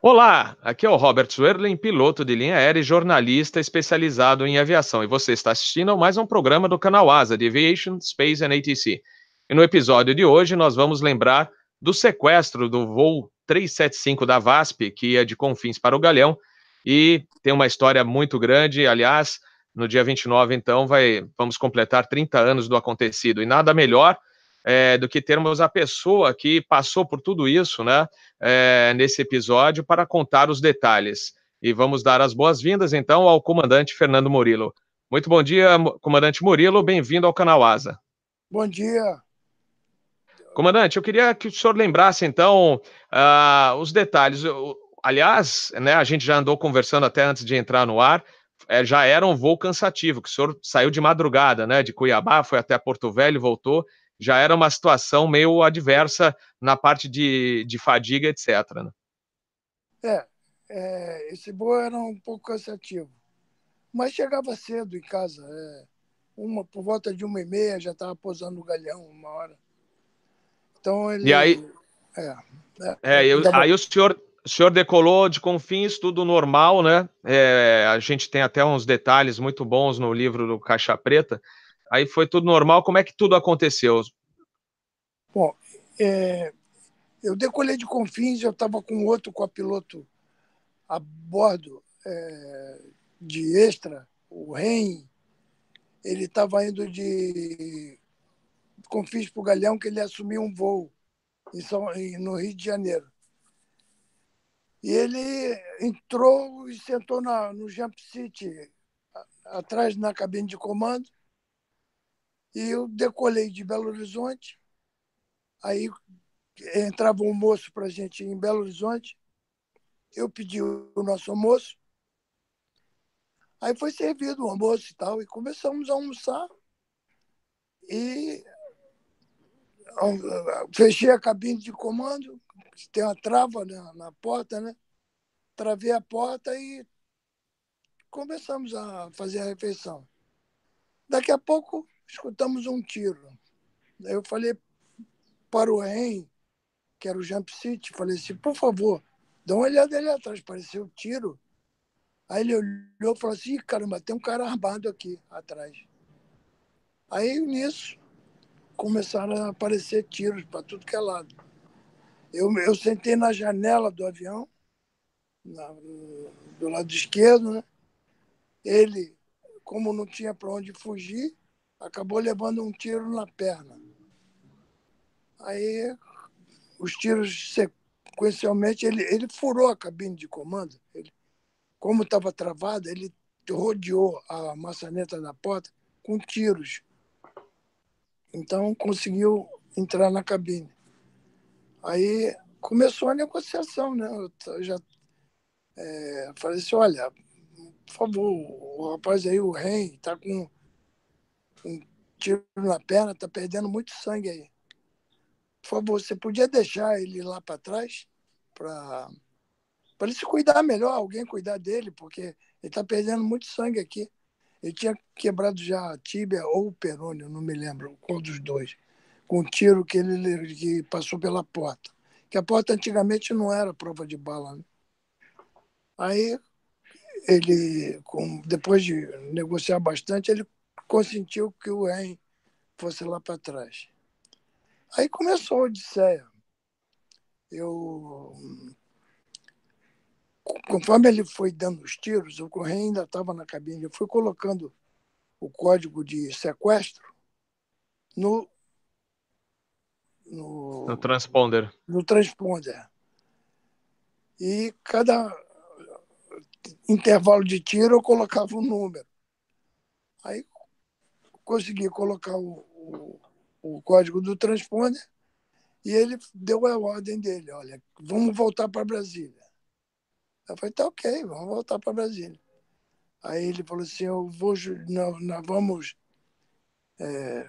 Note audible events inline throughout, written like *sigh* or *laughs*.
Olá, aqui é o Robert Swerling, piloto de linha aérea e jornalista especializado em aviação. E você está assistindo a mais um programa do canal ASA, de Aviation, Space and ATC. E no episódio de hoje nós vamos lembrar do sequestro do voo 375 da VASP, que ia de Confins para o Galeão, e tem uma história muito grande, aliás, no dia 29, então, vai, vamos completar 30 anos do acontecido, e nada melhor é, do que termos a pessoa que passou por tudo isso, né, é, nesse episódio, para contar os detalhes. E vamos dar as boas-vindas, então, ao comandante Fernando Murilo. Muito bom dia, comandante Murilo, bem-vindo ao canal Asa. Bom dia. Comandante, eu queria que o senhor lembrasse, então, uh, os detalhes. Aliás, né, a gente já andou conversando até antes de entrar no ar, é, já era um voo cansativo, que o senhor saiu de madrugada, né, de Cuiabá, foi até Porto Velho, voltou, já era uma situação meio adversa na parte de, de fadiga, etc. Né? É, é, esse voo era um pouco cansativo, mas chegava cedo em casa, é, uma por volta de uma e meia já estava posando no galhão uma hora. Então ele. E aí? É, é, é eu, aí o senhor, o senhor decolou de Confins, tudo normal, né? É, a gente tem até uns detalhes muito bons no livro do Caixa Preta. Aí foi tudo normal. Como é que tudo aconteceu? Bom, é, eu decolei de Confins, eu estava com outro copiloto a bordo é, de extra, o REM. Ele estava indo de Confins para o Galhão, que ele assumiu um voo em São, no Rio de Janeiro. E ele entrou e sentou na, no Jump City, atrás na cabine de comando, e eu decolei de Belo Horizonte. Aí entrava um almoço para a gente em Belo Horizonte. Eu pedi o nosso almoço. Aí foi servido o almoço e tal, e começamos a almoçar. E fechei a cabine de comando, tem uma trava na, na porta, né? Travei a porta e começamos a fazer a refeição. Daqui a pouco escutamos um tiro. Aí eu falei para o REM, que era o Jump City, falei assim, por favor, dá uma olhada ali atrás, pareceu um tiro. Aí ele olhou e falou assim, caramba, tem um cara armado aqui atrás. Aí nisso começaram a aparecer tiros para tudo que é lado. Eu, eu sentei na janela do avião, na, do lado esquerdo, né? Ele, como não tinha para onde fugir, acabou levando um tiro na perna. Aí, os tiros sequencialmente, ele, ele furou a cabine de comando. Ele, como estava travada, ele rodeou a maçaneta da porta com tiros. Então, conseguiu entrar na cabine. Aí começou a negociação, né? Eu já é, falei assim, olha, por favor, o rapaz aí, o Ren, está com um tiro na perna, está perdendo muito sangue aí. Por favor, você podia deixar ele lá para trás para ele se cuidar melhor, alguém cuidar dele, porque ele está perdendo muito sangue aqui. Ele tinha quebrado já a tíbia ou o perônio, não me lembro qual dos dois, com um tiro que ele que passou pela porta. Que a porta antigamente não era prova de bala. Né? Aí ele, com, depois de negociar bastante, ele consentiu que o REM fosse lá para trás. Aí começou a Odisseia. Eu, conforme ele foi dando os tiros, o REM ainda estava na cabine, eu fui colocando o código de sequestro no no, no transponder. No transponder. E cada intervalo de tiro eu colocava um número. Aí consegui colocar o, o, o código do transponder e ele deu a ordem dele, olha, vamos voltar para Brasília. Eu falei, tá ok, vamos voltar para Brasília. Aí ele falou assim, eu vou, nós, nós vamos é,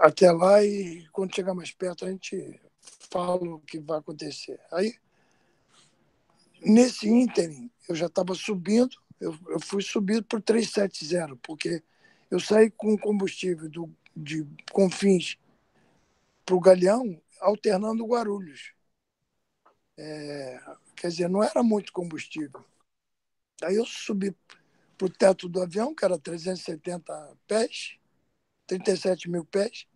até lá e quando chegar mais perto a gente fala o que vai acontecer. Aí, nesse ínterim, eu já estava subindo, eu, eu fui subido por 370, porque eu saí com combustível do, de Confins para o Galeão, alternando Guarulhos. É, quer dizer, não era muito combustível. Aí eu subi para o teto do avião, que era 370 pés, 37 mil pés.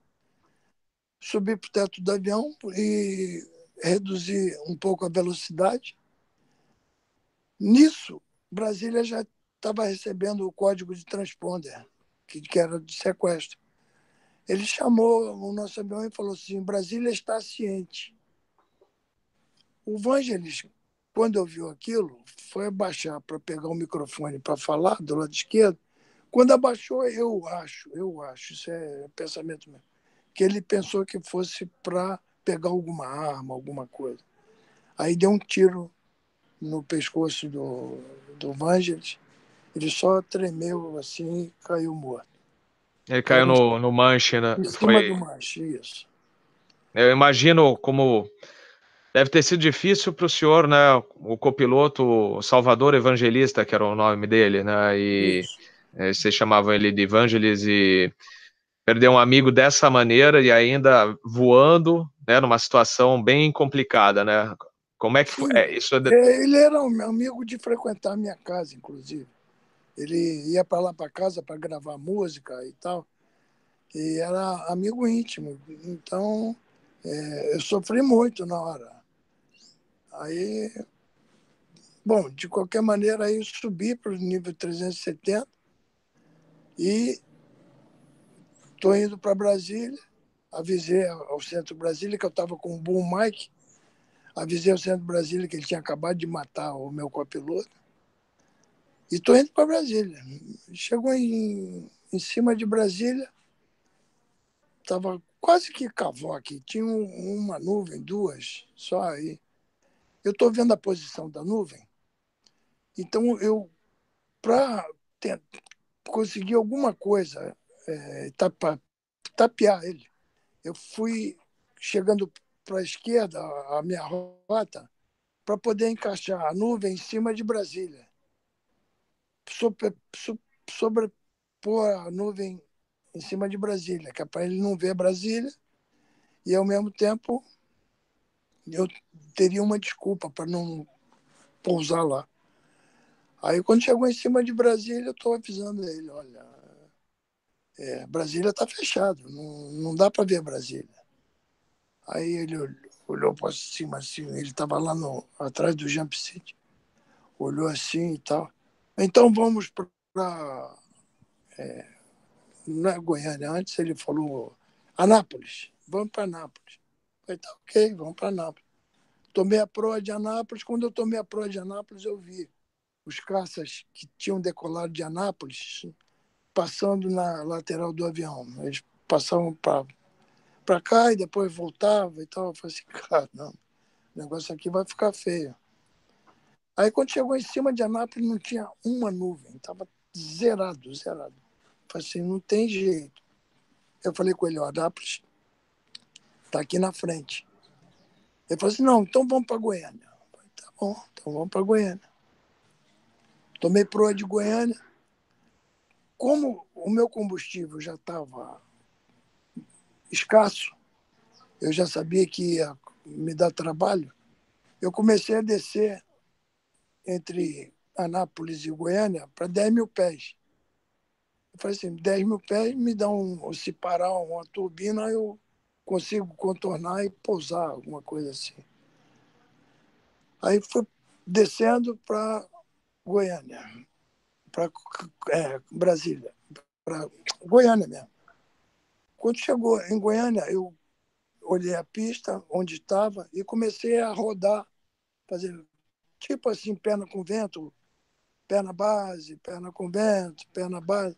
Subi para o teto do avião e reduzi um pouco a velocidade. Nisso, Brasília já estava recebendo o código de transponder, que, que era de sequestro. Ele chamou o nosso avião e falou assim: Brasília está ciente. O Vangelis, quando ouviu aquilo, foi abaixar para pegar o microfone para falar do lado esquerdo. Quando abaixou, eu acho, eu acho, isso é pensamento meu, que ele pensou que fosse para pegar alguma arma, alguma coisa. Aí deu um tiro no pescoço do, do Vangelis, ele só tremeu assim e caiu morto. Ele caiu no, no manche, né? Em cima Foi... do manche, isso. Eu imagino como deve ter sido difícil para o senhor, né? O copiloto Salvador Evangelista, que era o nome dele, né? E é, vocês chamavam ele de Evangelis e perder um amigo dessa maneira e ainda voando, né? Numa situação bem complicada, né? Como é que foi? É, isso é... é ele era um amigo de frequentar a minha casa, inclusive. Ele ia para lá para casa para gravar música e tal. E era amigo íntimo. Então, é, eu sofri muito na hora. Aí, bom, de qualquer maneira, aí eu subi para o nível 370 e estou indo para Brasília. Avisei ao Centro Brasília que eu estava com o Boom Mike. Avisei ao Centro Brasília que ele tinha acabado de matar o meu copiloto. E estou indo para Brasília. Chegou em, em cima de Brasília, estava quase que cavoque, tinha uma nuvem, duas, só aí. Eu estou vendo a posição da nuvem, então eu, para conseguir alguma coisa, é, tapa, tapear ele, eu fui chegando para a esquerda, a minha rota, para poder encaixar a nuvem em cima de Brasília sobrepor a nuvem em cima de Brasília, que é para ele não ver Brasília e, ao mesmo tempo, eu teria uma desculpa para não pousar lá. Aí, quando chegou em cima de Brasília, eu estou avisando ele: olha, é, Brasília está fechado, não, não dá para ver Brasília. Aí ele olhou, para cima assim, ele estava lá no, atrás do Jump City, olhou assim e tal. Então vamos para. É, não é Goiânia, antes ele falou Anápolis, vamos para Anápolis. Falei, tá ok, vamos para Anápolis. Tomei a proa de Anápolis, quando eu tomei a proa de Anápolis, eu vi os caças que tinham decolado de Anápolis passando na lateral do avião. Eles passavam para cá e depois voltavam e tal. Eu falei assim, *laughs* cara, não, o negócio aqui vai ficar feio. Aí quando chegou em cima de Anápolis não tinha uma nuvem, estava zerado, zerado. Falei assim, não tem jeito. Eu falei com ele, ó, Anápolis está aqui na frente. Ele falou assim, não, então vamos para Goiânia. Falei, tá bom, então vamos para Goiânia. Tomei proa de Goiânia. Como o meu combustível já estava escasso, eu já sabia que ia me dar trabalho, eu comecei a descer entre Anápolis e Goiânia para 10 mil pés. Eu falei assim, 10 mil pés me dá um, se parar uma turbina, eu consigo contornar e pousar, alguma coisa assim. Aí fui descendo para Goiânia, para é, Brasília, para Goiânia mesmo. Quando chegou em Goiânia, eu olhei a pista onde estava e comecei a rodar, fazer tipo assim, perna com vento, perna base, perna com vento, perna base.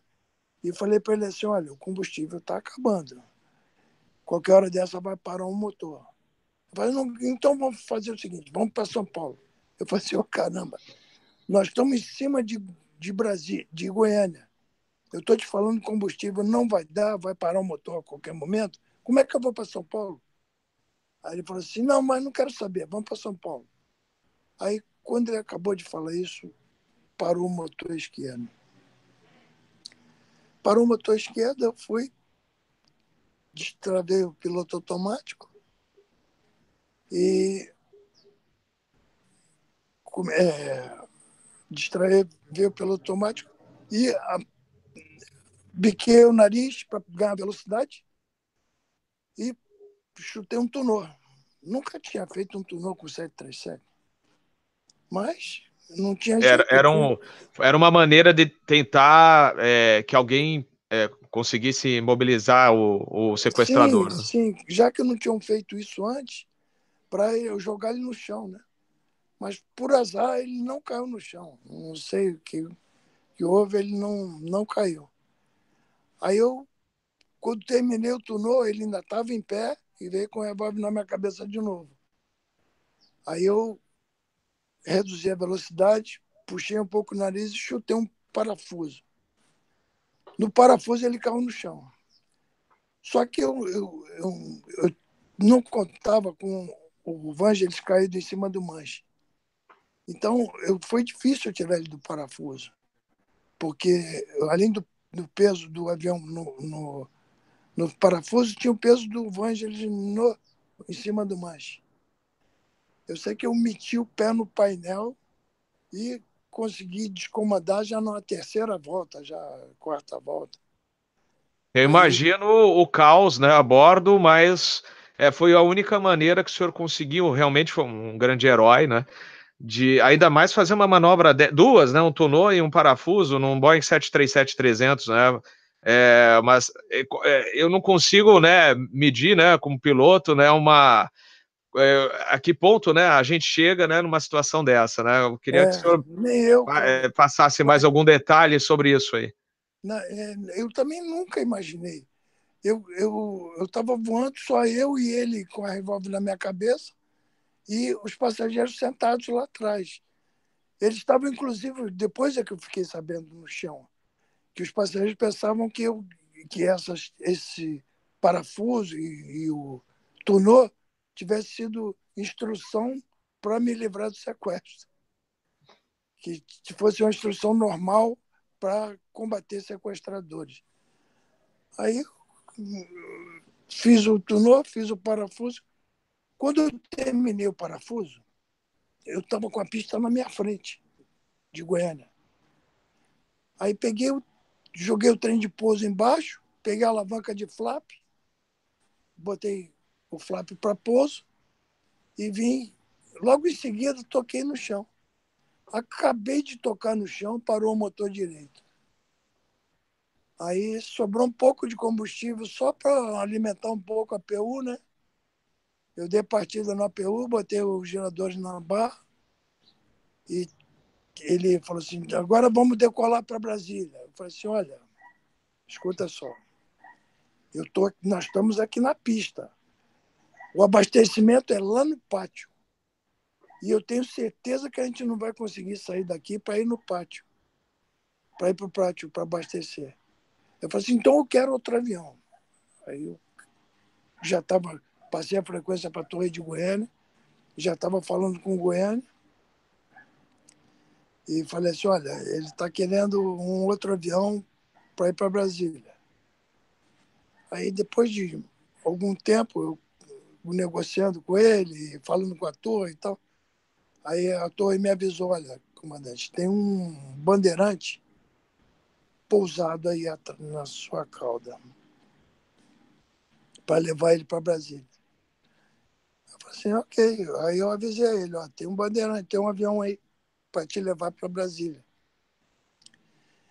E falei para ele assim: olha, o combustível está acabando. Qualquer hora dessa vai parar um motor. Eu falei, não, então vamos fazer o seguinte: vamos para São Paulo. Eu falei assim: oh, caramba, nós estamos em cima de, de Brasília, de Goiânia. Eu estou te falando combustível não vai dar, vai parar o motor a qualquer momento. Como é que eu vou para São Paulo? Aí ele falou assim: não, mas não quero saber, vamos para São Paulo. Aí quando ele acabou de falar isso, parou o motor esquerdo. Parou o motor esquerdo, eu fui, destravei o piloto automático e é, veio pelo automático e a, biquei o nariz para ganhar velocidade e chutei um tunor. Nunca tinha feito um tunor com 737. Mas não tinha era, era, um, era uma maneira de tentar é, que alguém é, conseguisse mobilizar o, o sequestrador. Sim, né? sim, já que não tinham feito isso antes, para eu jogar ele no chão, né? Mas por azar ele não caiu no chão. Não sei o que, que houve, ele não, não caiu. Aí eu, quando terminei o tunô, ele ainda estava em pé e veio com o revólver na minha cabeça de novo. Aí eu reduzi a velocidade, puxei um pouco o nariz e chutei um parafuso. No parafuso ele caiu no chão. Só que eu, eu, eu, eu não contava com o Vangelis caído em cima do manche. Então, eu, foi difícil tirar ele do parafuso, porque além do, do peso do avião no, no, no, parafuso, tinha o peso do Vangelis no, em cima do manche. Eu sei que eu meti o pé no painel e consegui descomandar já na terceira volta, já quarta volta. Eu imagino o caos né, a bordo, mas é, foi a única maneira que o senhor conseguiu, realmente foi um grande herói, né? De ainda mais fazer uma manobra, de, duas, né? Um tonô e um parafuso num Boeing 737-300, né? É, mas é, é, eu não consigo, né, medir, né, como piloto, né, uma é, a que ponto, né, a gente chega, né, numa situação dessa, né? Eu queria que o é, senhor eu, é, passasse mais algum detalhe sobre isso aí. eu também nunca imaginei. Eu eu eu estava voando só eu e ele com a revólver na minha cabeça e os passageiros sentados lá atrás. Eles estavam, inclusive, depois é que eu fiquei sabendo no chão, que os passageiros pensavam que eu que essas, esse parafuso e, e o tunô tivesse sido instrução para me livrar do sequestro. Que fosse uma instrução normal para combater sequestradores. Aí fiz o tunô, fiz o parafuso. Quando eu terminei o parafuso, eu estava com a pista na minha frente, de Goiânia. Aí peguei, joguei o trem de pouso embaixo, peguei a alavanca de flap, botei o flap para pouso e vim. Logo em seguida, toquei no chão. Acabei de tocar no chão, parou o motor direito. Aí sobrou um pouco de combustível só para alimentar um pouco a PU, né? Eu dei partida na PU, botei os geradores na barra e ele falou assim: agora vamos decolar para Brasília. Eu falei assim: olha, escuta só, eu tô, nós estamos aqui na pista. O abastecimento é lá no pátio. E eu tenho certeza que a gente não vai conseguir sair daqui para ir no pátio, para ir para o pátio, para abastecer. Eu falei assim, então eu quero outro avião. Aí eu já estava, passei a frequência para a Torre de Goiânia, já estava falando com o Goiânia, e falei assim, olha, ele está querendo um outro avião para ir para Brasília. Aí depois de algum tempo, eu negociando com ele, falando com a torre e tal. Aí a torre me avisou, olha, comandante, tem um bandeirante pousado aí na sua cauda para levar ele para Brasília. Eu falei assim, ok. Aí eu avisei ele, ó, tem um bandeirante, tem um avião aí para te levar para Brasília.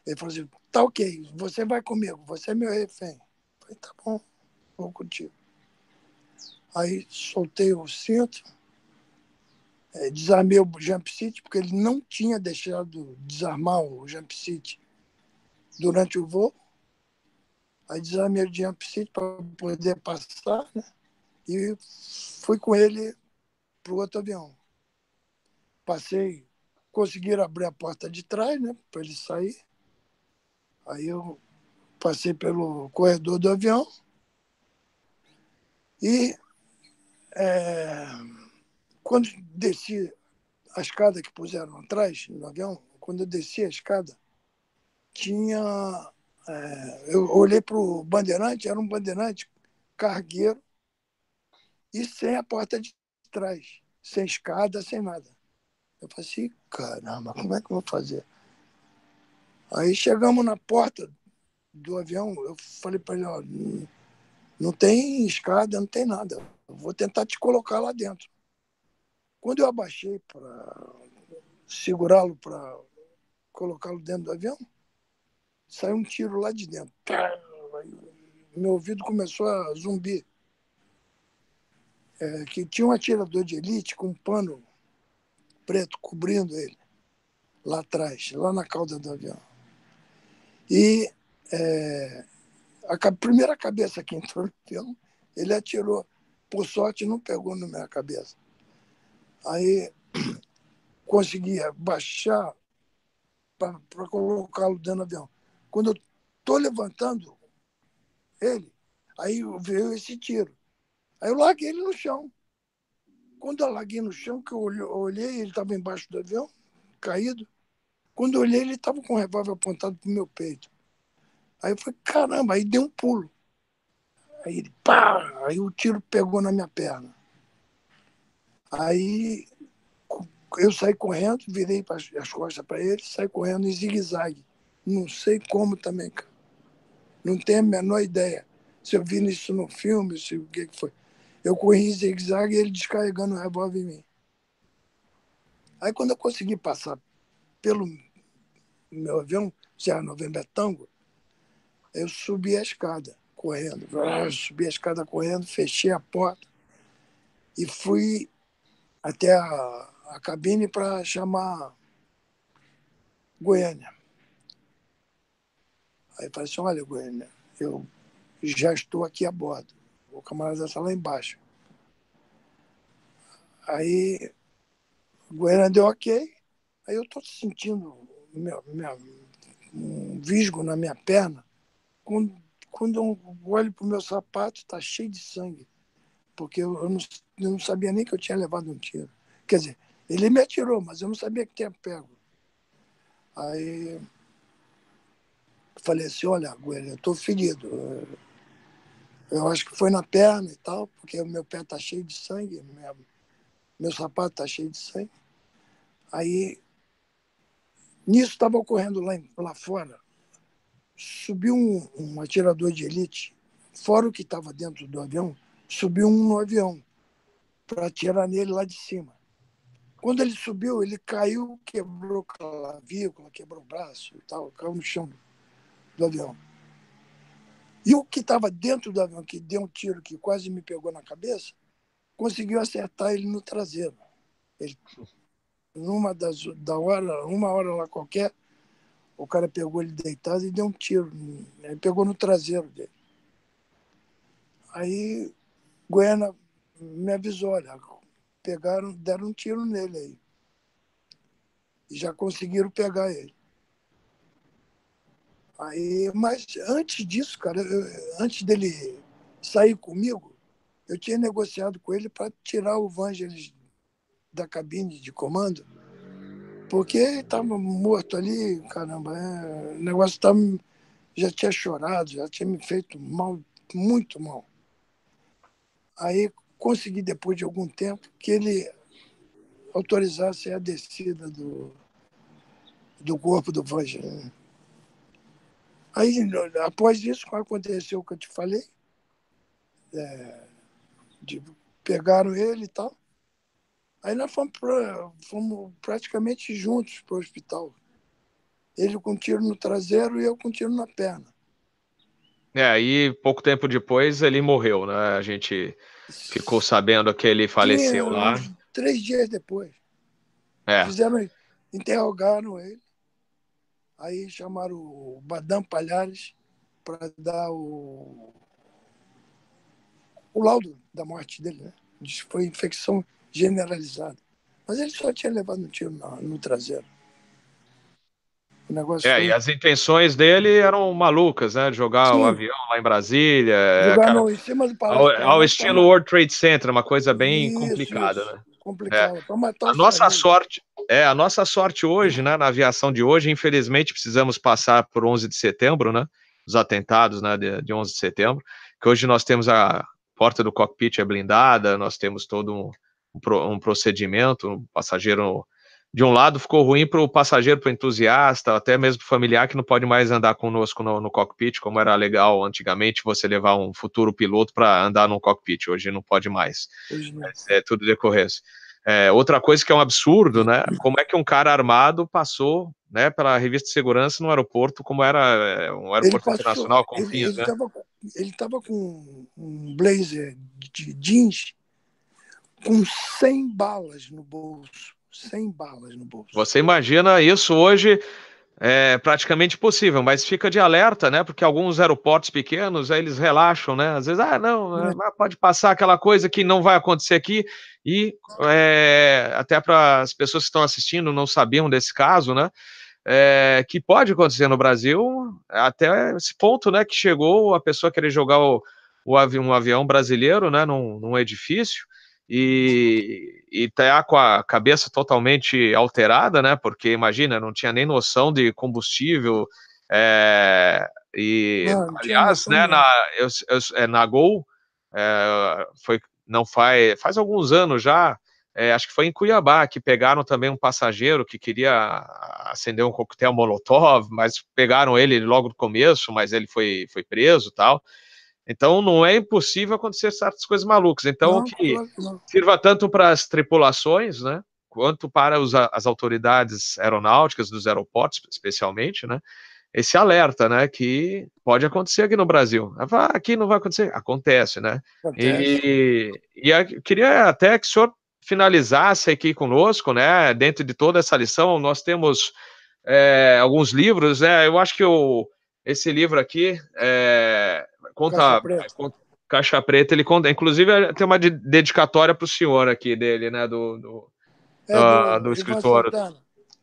Ele falou assim, tá ok, você vai comigo, você é meu refém. Eu falei, tá bom, vou contigo. Aí soltei o cinto, é, desarmei o jump seat, porque ele não tinha deixado desarmar o jump seat durante o voo. Aí desarmei o jump seat para poder passar, né? E fui com ele para o outro avião. Passei, conseguiram abrir a porta de trás, né? Para ele sair. Aí eu passei pelo corredor do avião e é, quando desci a escada que puseram atrás no avião, quando eu desci a escada, tinha. É, eu olhei para o bandeirante, era um bandeirante cargueiro e sem a porta de trás, sem escada, sem nada. Eu falei assim, caramba, como é que eu vou fazer? Aí chegamos na porta do avião, eu falei para ele, ó, não tem escada, não tem nada. Eu vou tentar te colocar lá dentro. Quando eu abaixei para segurá-lo para colocá-lo dentro do avião, saiu um tiro lá de dentro. Meu ouvido começou a zumbir. É, que tinha um atirador de elite com um pano preto cobrindo ele, lá atrás, lá na cauda do avião. E é, a primeira cabeça que entrou no avião, ele atirou. Por sorte, não pegou na minha cabeça. Aí *clears throat* conseguia baixar para colocá-lo dentro do avião. Quando eu estou levantando ele, aí veio esse tiro. Aí eu larguei ele no chão. Quando eu larguei no chão, que eu olhei, ele estava embaixo do avião, caído. Quando eu olhei, ele estava com o revólver apontado para o meu peito. Aí eu falei, caramba, aí deu um pulo. Aí ele, pá! Aí o tiro pegou na minha perna. Aí eu saí correndo, virei as costas para ele, saí correndo em zigue-zague. Não sei como também, cara. Não tenho a menor ideia. Se eu vi isso no filme, se o que, que foi. Eu corri em zigue-zague e ele descarregando o revólver em mim. Aí quando eu consegui passar pelo meu avião, Serra Novembro Tango, eu subi a escada correndo. Subi a escada correndo, fechei a porta e fui até a, a cabine para chamar Goiânia. Aí eu falei assim, olha, Goiânia, eu já estou aqui a bordo. O camarada está lá embaixo. Aí Goiânia deu ok. Aí eu estou sentindo meu, meu, um visgo na minha perna. Quando, quando eu olho para o meu sapato, está cheio de sangue. Porque eu, não, eu não sabia nem que eu tinha levado um tiro. Quer dizer, ele me atirou, mas eu não sabia que tinha pego. Aí falei assim, olha, Goiânia, eu estou ferido. Eu acho que foi na perna e tal, porque o meu pé está cheio de sangue, meu, meu sapato está cheio de sangue. Aí, nisso estava ocorrendo lá, lá fora. Subiu um, um atirador de elite, fora o que estava dentro do avião, subiu um no avião para atirar nele lá de cima. Quando ele subiu, ele caiu, quebrou a clavícula, quebrou o braço e tal, caiu no chão do avião. E o que estava dentro do avião, que deu um tiro que quase me pegou na cabeça, conseguiu acertar ele no traseiro. Ele, numa das da hora, uma hora lá qualquer, o cara pegou ele deitado e deu um tiro. Ele pegou no traseiro dele. Aí Goiânia me avisou, olha, pegaram, deram um tiro nele aí. E já conseguiram pegar ele. Aí, mas antes disso, cara, eu, antes dele sair comigo, eu tinha negociado com ele para tirar o Vangelis da cabine de comando, porque estava morto ali, caramba, é, o negócio tava, já tinha chorado, já tinha me feito mal, muito mal. Aí consegui, depois de algum tempo, que ele autorizasse a descida do, do corpo do Vangelis. Aí, após isso, aconteceu o que eu te falei. É, de, pegaram ele e tal. Aí nós fomos, pra, fomos praticamente juntos para o hospital. Ele com um tiro no traseiro e eu com um tiro na perna. É, aí pouco tempo depois ele morreu, né? A gente ficou sabendo que ele faleceu lá. Três dias depois. É. Fizeram, interrogaram ele. Aí chamaram o Badam Palhares para dar o, o laudo da morte dele, né? Diz que foi infecção generalizada. Mas ele só tinha levado um tiro no, no traseiro. O negócio é, foi... e as intenções dele eram malucas, né? Jogar o avião lá em Brasília. Jogar cara, no, em cima do palácio. Ao, ao estilo World Trade Center, uma coisa bem isso, complicada, isso. né? Complicado. É. A nossa sorte, é, a nossa sorte hoje, né, na aviação de hoje, infelizmente precisamos passar por 11 de setembro, né, os atentados, né, de, de 11 de setembro, que hoje nós temos a porta do cockpit é blindada, nós temos todo um, um procedimento, o passageiro de um lado ficou ruim para o passageiro, para o entusiasta, até mesmo para o familiar que não pode mais andar conosco no, no, cockpit, como era legal antigamente você levar um futuro piloto para andar no cockpit. Hoje não pode mais. É, é tudo decorrência. É, outra coisa que é um absurdo, né? Como é que um cara armado passou, né, pela revista de segurança no aeroporto, como era é, um aeroporto passou, internacional com ele, fins, ele estava né? com um blazer de jeans com 100 balas no bolso. 100 balas no bolso. Você imagina isso hoje é praticamente possível, mas fica de alerta, né? Porque alguns aeroportos pequenos, aí eles relaxam, né? Às vezes, ah, não, é. pode passar aquela coisa que não vai acontecer aqui, e é, até para as pessoas que estão assistindo não sabiam desse caso, né? É, que pode acontecer no Brasil, até esse ponto, né? Que chegou a pessoa querer jogar o, o avi um avião brasileiro, né? Num, num edifício, e, e tá com a cabeça totalmente alterada, né? Porque imagina, não tinha nem noção de combustível. É, e não, aliás, né, na, eu, eu, é, na Gol é, foi não faz faz alguns anos já. É, acho que foi em Cuiabá que pegaram também um passageiro que queria acender um coquetel Molotov, mas pegaram ele logo no começo, mas ele foi, foi preso tal. Então não é impossível acontecer certas coisas malucas. Então não, que não. sirva tanto para as tripulações, né, quanto para os, as autoridades aeronáuticas dos aeroportos, especialmente, né, esse alerta, né, que pode acontecer aqui no Brasil. Aqui não vai acontecer, acontece, né? Acontece. E, e eu queria até que o senhor finalizasse aqui conosco, né, dentro de toda essa lição, nós temos é, alguns livros, né? Eu acho que o esse livro aqui é, conta Caixa Preta. conta Caixa Preta, ele conta, inclusive tem uma dedicatória para o senhor aqui dele, né, do, do, é do, do, do escritório.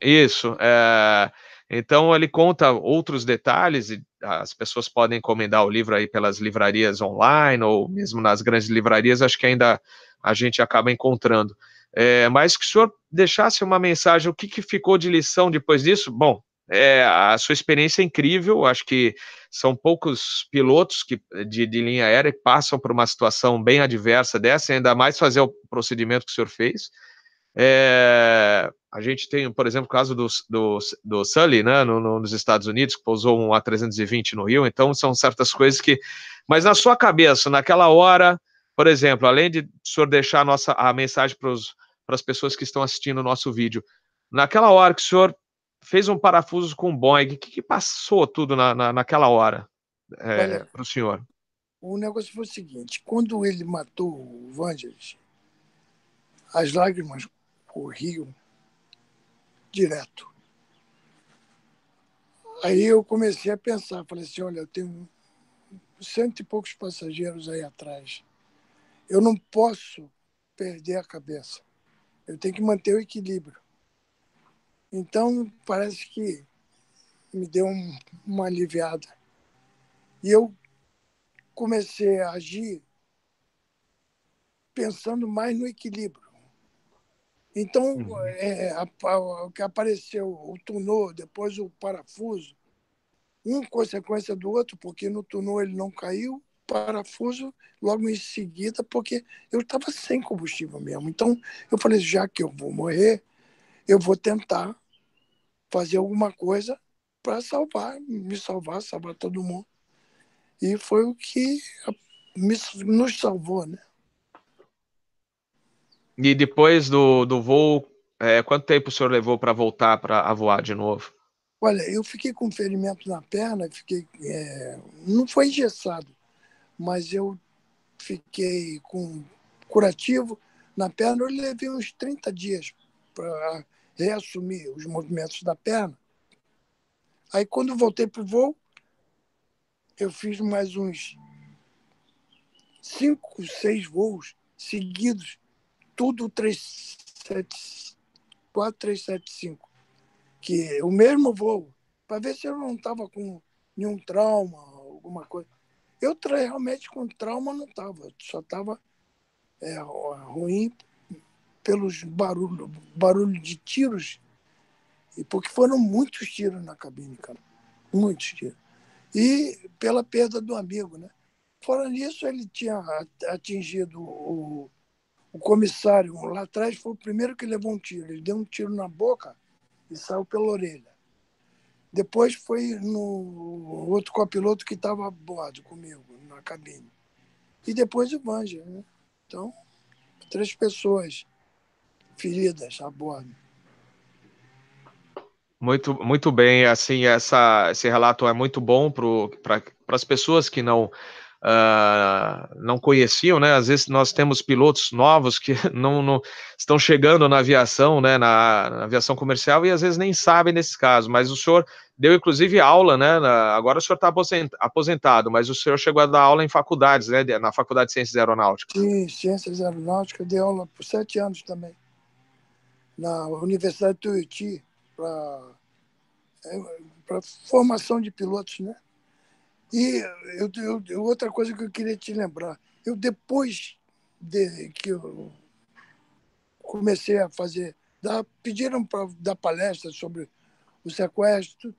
Isso, é, então ele conta outros detalhes e as pessoas podem encomendar o livro aí pelas livrarias online ou mesmo nas grandes livrarias, acho que ainda a gente acaba encontrando. É, mas que o senhor deixasse uma mensagem, o que, que ficou de lição depois disso? Bom, é, a sua experiência é incrível. Acho que são poucos pilotos que, de, de, linha aérea que passam por uma situação bem adversa dessa, ainda mais fazer o procedimento que o senhor fez. É, a gente tem, por exemplo, o caso do, do, do Sully, né, no, no, nos Estados Unidos, que pousou um A320 no Rio, então são certas coisas que. Mas na sua cabeça, naquela hora, por exemplo, além de o senhor deixar a, nossa, a mensagem para as pessoas que estão assistindo o nosso vídeo, naquela hora que o senhor fez um parafuso com Boeing. O que, que passou tudo na, na, naquela hora é, para o senhor? O negócio foi o seguinte: quando ele matou o Vangelis, as lágrimas corriam direto. Aí eu comecei a pensar, falei assim, olha, eu tenho cento e poucos passageiros aí atrás. Eu não posso perder a cabeça. Eu tenho que manter o equilíbrio. Então, parece que me deu um, uma aliviada. E eu comecei a agir pensando mais no equilíbrio. Então, uhum. é, a, a, o que apareceu, o tunô, depois o parafuso, um consequência do outro, porque no tunô ele não caiu, parafuso logo em seguida, porque eu estava sem combustível mesmo. Então, eu falei, já que eu vou morrer, eu vou tentar fazer alguma coisa para salvar, me salvar, salvar todo mundo. E foi o que me, nos salvou, né? E depois do, do voo, é, quanto tempo o senhor levou para voltar para voar de novo? Olha, eu fiquei com ferimento na perna, fiquei, é, não foi engessado, mas eu fiquei com curativo na perna. Eu levei uns 30 dias para reassumir os movimentos da perna. Aí, quando voltei para o voo, eu fiz mais uns cinco, seis voos seguidos, tudo 4375, que o mesmo voo, para ver se eu não estava com nenhum trauma, alguma coisa. Eu realmente com trauma não estava, só estava é, ruim pelos barulhos barulho de tiros, e porque foram muitos tiros na cabine, cara. Muitos tiros. E pela perda do amigo, né? Fora nisso, ele tinha atingido o, o comissário lá atrás foi o primeiro que levou um tiro. Ele deu um tiro na boca e saiu pela orelha. Depois foi no outro copiloto que estava a bordo comigo, na cabine. E depois o Vanja. Né? Então, três pessoas feridas a bordo. Muito, muito bem, assim, essa, esse relato é muito bom para as pessoas que não uh, não conheciam, né? Às vezes nós temos pilotos novos que *laughs* não, não estão chegando na aviação, né? Na, na, aviação comercial e às vezes nem sabem nesse caso. Mas o senhor deu inclusive aula, né? Na, agora o senhor está aposentado, mas o senhor chegou a dar aula em faculdades, né? Na Faculdade de Ciências Aeronáuticas. Sim, Ciências Aeronáuticas, dei aula por sete anos também na Universidade de Tuiuti para para formação de pilotos, né? E eu, eu, outra coisa que eu queria te lembrar, eu depois de que eu comecei a fazer, dar, pediram para dar palestras sobre o sequestro,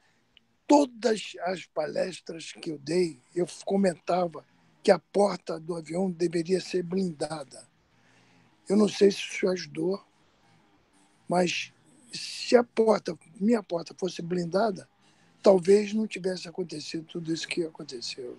todas as palestras que eu dei, eu comentava que a porta do avião deveria ser blindada. Eu não sei se isso ajudou, mas se a porta, minha porta fosse blindada, talvez não tivesse acontecido tudo isso que aconteceu.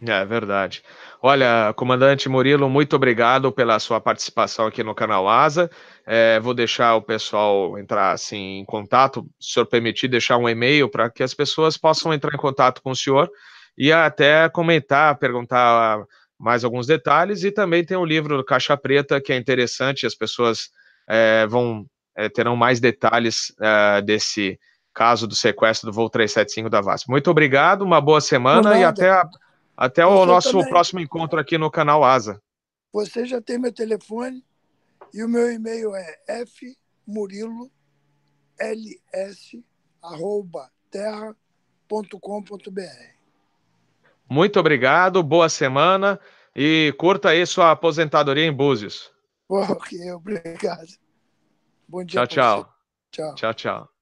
É verdade. Olha, comandante Murilo, muito obrigado pela sua participação aqui no canal Asa. É, vou deixar o pessoal entrar assim em contato, se o senhor permitir, deixar um e-mail para que as pessoas possam entrar em contato com o senhor e até comentar, perguntar mais alguns detalhes. E também tem o livro do Caixa Preta, que é interessante, as pessoas é, vão é, terão mais detalhes é, desse caso do sequestro do voo 375 da VASP. Muito obrigado, uma boa semana e até, a, até o nosso também. próximo encontro aqui no canal Asa. Você já tem meu telefone e o meu e-mail é fmurilos.terra.com.br. Muito obrigado, boa semana e curta aí sua aposentadoria em Búzios. Ok, obrigado. Bom dia. Tchau, tchau. Tchau, tchau. tchau.